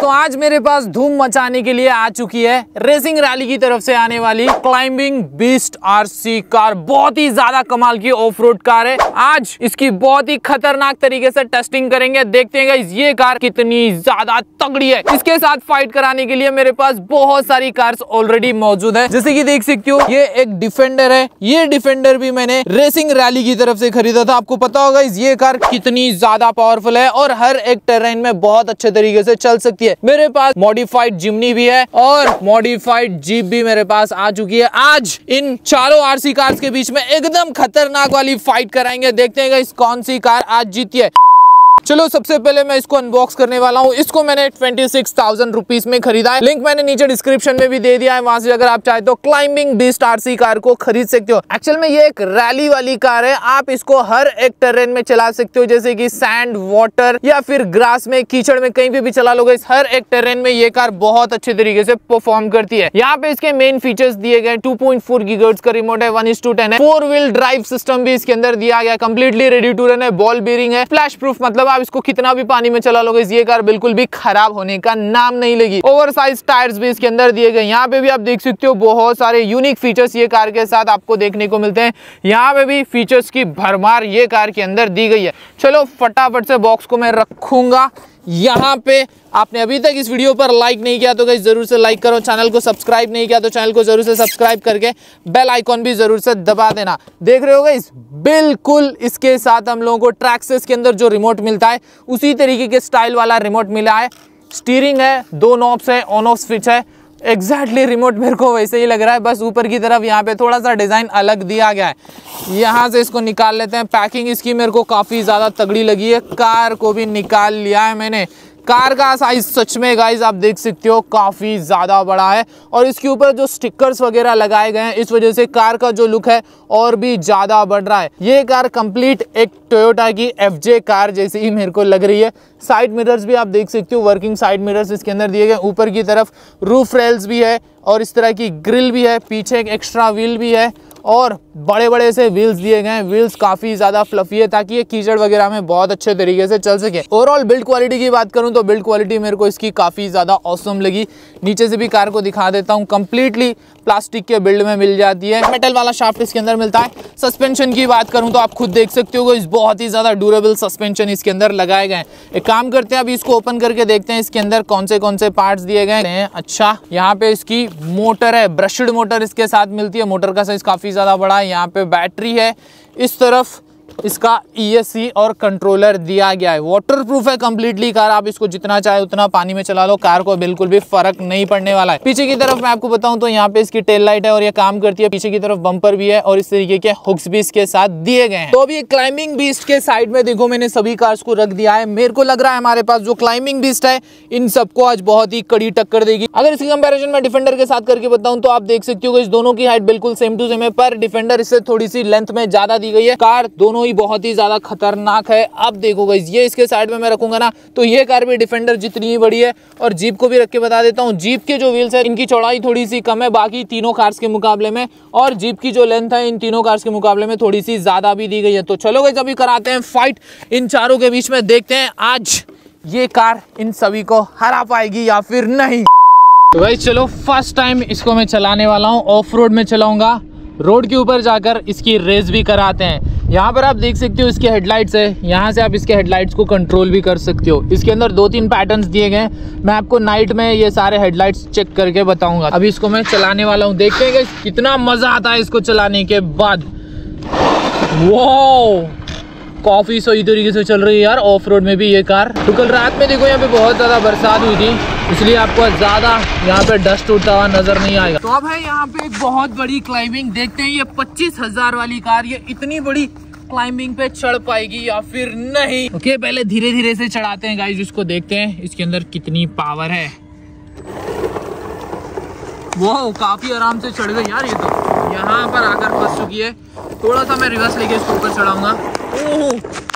तो आज मेरे पास धूम मचाने के लिए आ चुकी है। रेसिंग रैली की तरफ़ से आने वाली क्लाइंबिंग बीस्ट आरसी कार। बहुत ही ज़्यादा कमाल की ऑफ़ रोड कार है। आज इसकी बहुत ही खतरनाक तरीके से टेस्टिंग करेंगे। देखते हैं ये कार कितनी ज़्यादा तगड़ी है। इसके साथ फाइट कराने के लिए मेरे पास बहुत सारी कार्स ऑलरेडी मौजूद है। जैसे की देख सकते हो, ये एक डिफेंडर है। ये डिफेंडर भी मैंने रेसिंग रैली की तरफ़ से खरीदा था। आपको पता होगा ये कार कितनी ज़्यादा पावरफुल है और हर एक टेरेन में बहुत अच्छे तरीके से चल सकती है। मेरे पास मॉडिफाइड जिमनी भी है और मॉडिफाइड जीप भी मेरे पास आ चुकी है। आज इन चारों आरसी कार्स के बीच में एकदम खतरनाक वाली फाइट कराएँगे। देखते हैं इस कौन सी कार आज जीती है। चलो सबसे पहले मैं इसको अनबॉक्स करने वाला हूँ। इसको मैंने ट्वेंटी सिक्स थाउज़ेंड रुपीज़ में खरीदा है। लिंक मैंने नीचे डिस्क्रिप्शन में भी दे दिया है। वहाँ से अगर आप चाहे तो क्लाइंबिंग बीस्ट आरसी कार को खरीद सकते हो। एक्चुअल में ये एक रैली वाली कार है। आप इसको हर एक टेरेन में चला सकते हो जैसे की सैंड वाटर या फिर ग्रास में कीचड़ में कहीं भी, भी चला लोगे। हर एक टेरेन में ये कार बहुत अच्छे तरीके से परफॉर्म करती है। यहाँ पे इसके मेन फीचर्स दिए गए टू पॉइंट फोर का रिमोट है वन इज़ टू टेन है। फोर व्हील ड्राइव सिस्टम भी इसके अंदर दिया गया कंप्लीटली रेडी टू रन है। बॉल बीरिंग है। फ्लैश प्रूफ मतलब आप इसको कितना भी पानी में चला लोगे, ये कार बिल्कुल भी खराब होने का नाम नहीं लगी। ओवर साइज़ टायर्स भी इसके अंदर दिए गए यहाँ पे भी आप देख सकते हो, बहुत सारे यूनिक फीचर्स ये कार के साथ आपको देखने को मिलते हैं। यहाँ पे भी फीचर्स की भरमार ये कार के अंदर दी गई है। चलो फटाफट से बॉक्स को मैं रखूँगा। यहाँ पे आपने अभी तक इस वीडियो पर लाइक नहीं किया तो गई ज़रूर से लाइक करो चैनल को सब्सक्राइब नहीं किया तो चैनल को ज़रूर से सब्सक्राइब करके बेल आइकॉन भी ज़रूर से दबा देना। देख रहे हो गई बिल्कुल इसके साथ हम लोगों को ट्रैक्सेस के अंदर जो रिमोट मिलता है, उसी तरीके के स्टाइल वाला रिमोट मिला है। स्टीरिंग है, दो नॉब्स है ऑन ऑफ़ स्विच है। एग्जैक्टली रिमोट मेरे को वैसे ही लग रहा है। बस ऊपर की तरफ़ यहाँ पे थोड़ा सा डिज़ाइन अलग दिया गया है। यहाँ से इसको निकाल लेते हैं। पैकिंग इसकी मेरे को काफ़ी ज़्यादा तगड़ी लगी है। कार को भी निकाल लिया है मैंने। कार का साइज़ सच में गाइज़ आप देख सकते हो, काफ़ी ज़्यादा बड़ा है। और इसके ऊपर जो स्टिकर्स वगैरह लगाए गए हैं, इस वजह से कार का जो लुक है, और भी ज़्यादा बढ़ रहा है। ये कार कंप्लीट एक टोयोटा की एफजे कार जैसी ही मेरे को लग रही है। साइड मिरर्स भी आप देख सकते हो वर्किंग साइड मिरर्स इसके अंदर दिए गए ऊपर की तरफ़ रूफ रेल्स भी है, और इस तरह की ग्रिल भी है, पीछे एक एक्स्ट्रा व्हील भी है। और बड़े बड़े से व्हील्स दिए गए हैं। व्हील्स काफ़ी ज़्यादा फ्लफी है ताकि ये कीचड़ वगैरह में बहुत अच्छे तरीके से चल सके। ओवरऑल बिल्ड क्वालिटी की बात करूँ तो बिल्ड क्वालिटी मेरे को इसकी काफ़ी ज़्यादा औसम लगी। नीचे से भी कार को दिखा देता हूँ। कंप्लीटली प्लास्टिक के बिल्ड में मिल जाती है। मेटल वाला शाफ्ट इसके अंदर मिलता है। सस्पेंशन की बात करूँ तो आप खुद देख सकते हो इस बहुत ही ज़्यादा ड्यूरेबल सस्पेंशन इसके अंदर लगाए गए एक काम करते हैं, अभी इसको ओपन करके देखते हैं, इसके अंदर कौन से कौन से पार्ट्स दिए गए हैं। अच्छा यहाँ पे इसकी मोटर है ब्रशड मोटर इसके साथ मिलती है। मोटर का साइज़ काफ़ी ज़्यादा बड़ा है, यहाँ पे बैटरी है। इस तरफ़ इसका ईएससी e और कंट्रोलर दिया गया है। वाटर प्रूफ है कंप्लीटली कार आप इसको जितना चाहे उतना पानी में चला लो कार को बिल्कुल भी फ़र्क नहीं पड़ने वाला है। पीछे की तरफ़ मैं आपको बताऊँ तो यहाँ पे इसकी टेल लाइट है और ये काम करती है। पीछे की तरफ़ बम्पर भी है और इस तरीके के हुक्स भी इसके साथ दिए गए तो अभी क्लाइंबिंग बीस्ट के साइड में देखो, मैंने सभी कार्स को रख दिया है। मेरे को लग रहा है हमारे पास जो क्लाइंबिंग बीस्ट है, इन सबको आज बहुत ही कड़ी टक्कर देगी। अगर इसकी कंपेरिजन में डिफेंडर के साथ करके बताऊँ तो आप देख सकते हो इस दोनों की हाइट बिल्कुल सेम टू सेम है, पर डिफेंडर इससे थोड़ी सी लेंथ में ज़्यादा दी गई है। कार दोनों ही बहुत ही ज़्यादा खतरनाक है। अब देखो गई ये इसके साइड में मैं रखूँगा ना तो ये कार भी डिफेंडर जितनी ही बड़ी है और जीप को भी रख के बता देता हूँ। जीप के जो व्हील्स है, इनकी चौड़ाई थोड़ी सी कम है, बाकी तीनों कार्स के मुकाबले में और जीप की जो लेंथ है, इन तीनों कार्स के मुकाबले में थोड़ी सी ज़्यादा भी दी गई है। तो चलो गई अभी कराते हैं फाइट इन चारों के बीच में देखते हैं, आज ये कार इन सभी को हरा पाएगी या फिर नहीं। तो भाई चलो फ़र्स्ट टाइम इसको मैं चलाने वाला हूँ। ऑफ़ रोड में चलाऊँगा। रोड के ऊपर जाकर इसकी रेस भी कराते हैं। यहाँ पर आप देख सकते हो इसके हेडलाइट्स है। यहाँ से आप इसके हेडलाइट्स को कंट्रोल भी कर सकते हो। इसके अंदर दो तीन पैटर्न्स दिए गए मैं आपको नाइट में ये सारे हेडलाइट्स चेक करके बताऊँगा। अभी इसको मैं चलाने वाला हूँ। देखते हैं कितना मज़ा आता है इसको चलाने के बाद। वो काफ़ी सही तरीके से चल रही है यार ऑफ़ रोड में भी ये कार तो कल रात में देखो यहाँ पे बहुत ज़्यादा बरसात हुई थी इसलिए आपको ज़्यादा यहाँ पे डस्ट उठता हुआ नज़र नहीं आएगा। तो अब है यहाँ पे एक बहुत बड़ी क्लाइंबिंग देखते हैं ये पच्चीस हज़ार वाली कार ये इतनी बड़ी क्लाइंबिंग पे चढ़ पाएगी या फिर नहीं। ओके okay, पहले धीरे धीरे से चढ़ाते हैं गाइज़ इसको देखते हैं इसके अंदर कितनी पावर है। वो काफ़ी आराम से चढ़ गई यार ये तो। यहाँ पर आकर फंस चुकी है। थोड़ा सा मैं रिवर्स लेके इसके ऊपर चढ़ाऊँगा। Oh!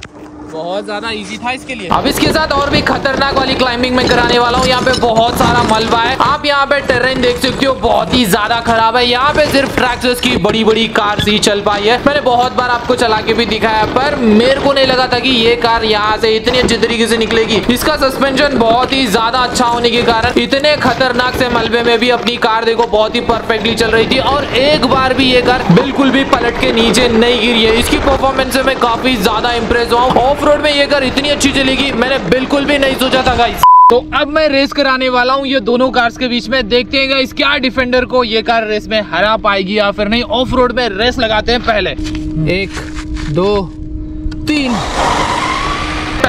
बहुत ज़्यादा इजी था इसके लिए। अब इसके साथ और भी खतरनाक वाली क्लाइंबिंग में कराने वाला हूँ। यहाँ पे बहुत सारा मलबा है। आप यहाँ पे टेरेन देख सकते हो, बहुत ही ज़्यादा खराब है। यहाँ पे सिर्फ़ ट्रैक्टर्स की बड़ी बड़ी कार ही चल पाई है। मैंने बहुत बार आपको चला के भी दिखाया, पर मेरे को नहीं लगा था की ये कार यहाँ से इतनी अच्छी तरीके से निकलेगी। इसका सस्पेंशन बहुत ही ज़्यादा अच्छा होने के कारण इतने खतरनाक से मलबे में भी अपनी कार देखो, बहुत ही परफेक्टली चल रही थी। और एक बार भी ये कार बिल्कुल भी पलट के नीचे नहीं गिरी है। इसकी परफॉर्मेंस से मैं काफ़ी ज़्यादा इंप्रेस हुआ ऑफ़ रोड में ये कार इतनी अच्छी चलेगी, मैंने बिल्कुल भी नहीं सोचा था गाइस तो अब मैं रेस कराने वाला हूँ, ये दोनों कार्स के बीच में। देखते हैं गाइस क्या डिफेंडर को ये कार रेस में हरा पाएगी या फिर नहीं। ऑफ़ रोड में रेस लगाते हैं पहले। एक, दो, तीन।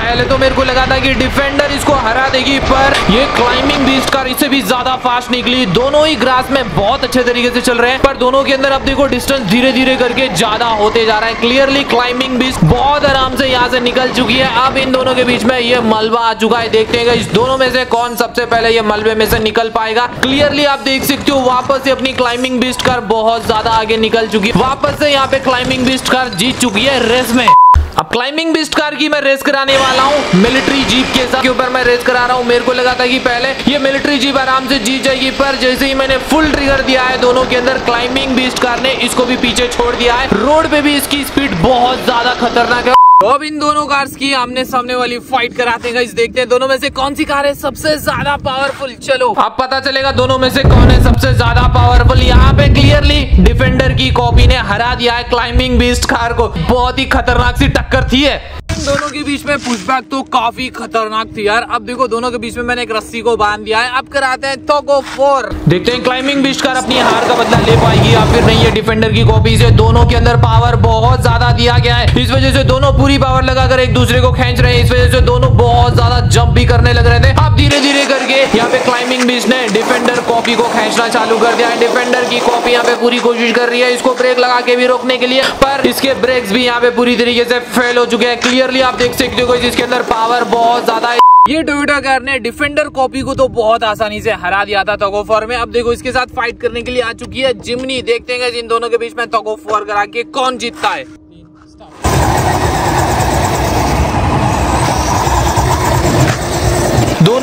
पहले तो मेरे को लगा था कि डिफेंडर इसको हरा देगी, पर ये क्लाइंबिंग बीस्ट कार इससे भी ज़्यादा फास्ट निकली। दोनों ही ग्रास में बहुत अच्छे तरीके से चल रहे हैं, पर दोनों के अंदर अब देखो डिस्टेंस धीरे धीरे करके ज़्यादा होते जा रहा है। क्लियरली क्लाइंबिंग बीस्ट बहुत आराम से यहाँ से निकल चुकी है। अब इन दोनों के बीच में ये मलबा आ चुका है। देखते हैं इस दोनों में से कौन सबसे पहले ये मलबे में से निकल पाएगा। क्लियरली आप देख सकते हो, वापस से अपनी क्लाइंबिंग बीस्ट कार बहुत ज़्यादा आगे निकल चुकी है। वापस से यहाँ पे क्लाइंबिंग बीस्ट कार जीत चुकी है रेस में। अब क्लाइंबिंग बिस्ट कार की मैं रेस कराने वाला हूँ। मिलिट्री जीप के साथ के ऊपर मैं रेस करा रहा हूँ। मेरे को लगा था कि पहले ये मिलिट्री जीप आराम से जीत जाएगी, पर जैसे ही मैंने फुल ट्रिगर दिया है दोनों के अंदर क्लाइंबिंग बिस्ट कार ने इसको भी पीछे छोड़ दिया है। रोड पे भी इसकी स्पीड बहुत ज़्यादा खतरनाक है तो अब इन दोनों कार्स की आमने सामने वाली फाइट कराते हैं देखते हैं दोनों में से कौन सी कार है सबसे ज़्यादा पावरफुल चलो। अब पता चलेगा दोनों में से कौन है सबसे ज़्यादा पावरफुल यहाँ पे क्लियरली डिफेंडर की कॉपी ने हरा दिया है क्लाइंबिंग बीस्ट कार को। बहुत ही खतरनाक सी टक्कर थी है दोनों के बीच में पुशबैक तो काफ़ी खतरनाक थी यार। अब देखो, दोनों के बीच में मैंने एक रस्सी को बाँध दिया है। अब कराते हैं तो गो फोर देखते हैं क्लाइंबिंग बीच कर अपनी हार का बदला ले पाएगी या फिर नहीं। है डिफेंडर की कॉपी से दोनों के अंदर पावर बहुत ज़्यादा दिया गया है। इस वजह से दोनों पूरी पावर लगाकर एक दूसरे को खेच रहे हैं। इस वजह से दोनों बहुत ज़्यादा जंप भी करने लग रहे थे। अब धीरे धीरे करके यहाँ पे क्लाइंबिंग बिस्ट ने डिफेंडर कॉपी को खेचना चालू कर दिया है। डिफेंडर की कॉपी यहाँ पे पूरी कोशिश कर रही है इसको ब्रेक लगा के भी रोकने के लिए, पर इसके ब्रेक्स भी यहाँ पे पूरी तरीके से फेल हो चुके हैं। क्लियरली आप देख सकते हो जिसके अंदर पावर बहुत ज़्यादा है। ये टोयोटा कार ने डिफेंडर कॉपी को तो बहुत आसानी से हरा दिया था तगोफर में। अब देखो इसके साथ फाइट करने के लिए आ चुकी है जिमनी देखते हैं इन दोनों के बीच में तगोफर करा के कौन जीतता है।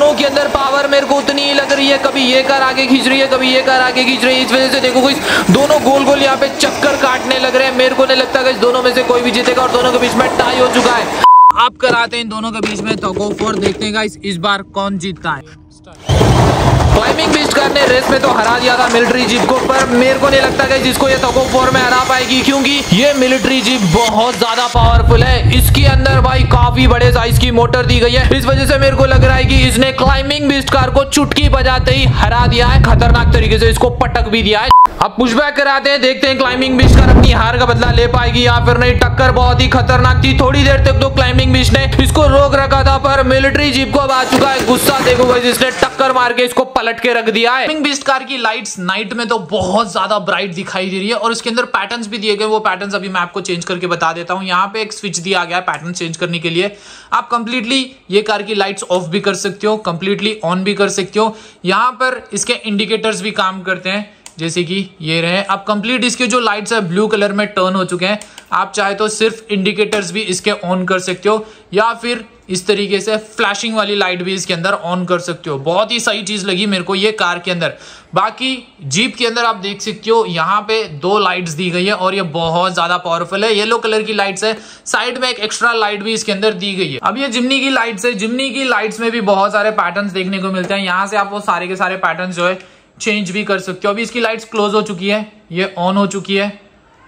दोनों के अंदर पावर मेरे को उतनी ही लग रही है। कभी ये कर आगे खींच रही है, कभी ये कर आगे खींच रही है। इस वजह से देखो कोई दोनों गोल गोल यहाँ पे चक्कर काटने लग रहे हैं। मेरे को नहीं लगता कि दोनों में से कोई भी जीतेगा और दोनों के बीच में टाई हो चुका है। आप कराते हैं दोनों के बीच में तो गो फोर देखते हैं इस बार कौन जीतता है। क्लाइंबिंग बिस्ट ने रेस में तो हरा दिया था मिलिट्री जीप को, पर मेरे को नहीं लगता कि जिसको ये तको फोर में हरा पाएगी, क्योंकि ये मिलिट्री जीप बहुत ज़्यादा पावरफुल है। इसके अंदर भाई काफ़ी बड़े साइज़ की मोटर दी गई है। इस वजह से मेरे को लग रहा है कि इसने क्लाइंबिंग बिस्ट कार को चुटकी बजाते ही हरा दिया है, खतरनाक तरीके से इसको पटक भी दिया है। अब पुशबैक कराते हैं, देखते हैं क्लाइंबिंग बिस्ट कार अपनी हार का बदला ले पाएगी या फिर नहीं। टक्कर बहुत ही खतरनाक थी, थोड़ी देर तक तो क्लाइंबिंग बिस्ट ने इसको रोक रखा था, पर मिलिट्री जीप को अब आ चुका है गुस्सा। देखो जिसने टक्कर मार के इसको पलट के रख दिया है। बिस्ट कार की लाइट्स नाइट में तो बहुत ज़्यादा ब्राइट दिखाई दे रही है और इसके अंदर पैटर्न्स भी दिए गए, वो पैटर्न्स अभी मैं आपको चेंज करके बता देता हूँ। यहाँ पे एक स्विच दिया गया है पैटर्न चेंज करने के लिए। आप कंप्लीटली ये कार की लाइट्स ऑफ़ भी कर सकते हो कंप्लीटली ऑन भी कर सकते हो। यहाँ पर इसके इंडिकेटर्स भी काम करते हैं, जैसे कि ये रहे। अब कंप्लीट इसके जो लाइट्स है ब्लू कलर में टर्न हो चुके हैं। आप चाहे तो सिर्फ़ इंडिकेटर्स भी इसके ऑन कर सकते हो, या फिर इस तरीके से फ्लैशिंग वाली लाइट भी इसके अंदर ऑन कर सकते हो। बहुत ही सही चीज़ लगी मेरे को ये कार के अंदर। बाकी जीप के अंदर आप देख सकते हो, यहाँ पे दो लाइट्स दी गई है और ये बहुत ज़्यादा पावरफुल है। येलो कलर की लाइट्स है। साइड में एक एक्स्ट्रा लाइट भी इसके अंदर दी गई है। अब ये जिमनी की लाइट्स है। जिमनी की लाइट्स में भी बहुत सारे पैटर्न देखने को मिलते हैं। यहाँ से आप वो सारे के सारे पैटर्न जो है चेंज भी कर सकते हो। अभी इसकी लाइट्स क्लोज हो चुकी है। ये ऑन हो चुकी है।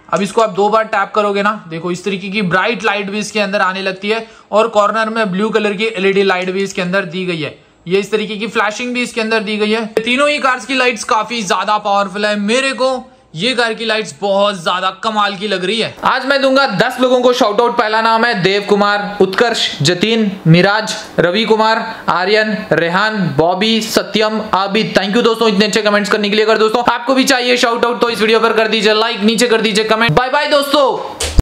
अब इसको आप दो बार टैप करोगे ना, देखो इस तरीके की ब्राइट लाइट भी इसके अंदर आने लगती है और कॉर्नर में ब्लू कलर की एलईडी लाइट भी इसके अंदर दी गई है। ये इस तरीके की फ्लैशिंग भी इसके अंदर दी गई है। तीनों ही कार्स की लाइट्स काफ़ी ज़्यादा पावरफुल है। मेरे को ये कार की लाइट्स बहुत ज़्यादा कमाल की लग रही है। आज मैं दूँगा दस लोगों को शॉर्ट आउट पहला नाम है देव कुमार उत्कर्ष, जतीन, मिराज रवि कुमार आर्यन, रेहान, बॉबी, सत्यम, आबिद। थैंक यू दोस्तों, इतने अच्छे कमेंट्स करने के लिए। अगर दोस्तों आपको भी चाहिए शॉर्ट आउट तो इस वीडियो पर कर दीजिए लाइक नीचे कर दीजिए कमेंट बाय बाय दोस्तों।